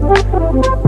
oh you.